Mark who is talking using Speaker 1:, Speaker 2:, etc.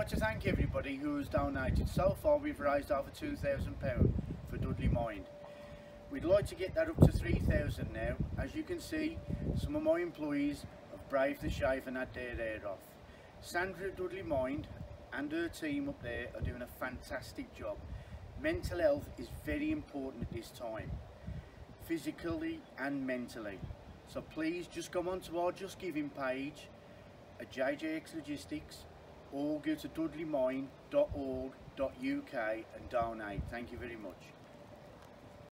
Speaker 1: like to thank everybody who has donated. So far we've raised over £2,000 for Dudley Mind. We'd like to get that up to 3,000 now. As you can see, some of my employees have braved the shave and had their hair off. Sandra Dudley Mind and her team up there are doing a fantastic job. Mental health is very important at this time, physically and mentally. So please just come onto our Just Giving page at JJX Logistics or go to dudleymind.org.uk and donate. Thank you very much.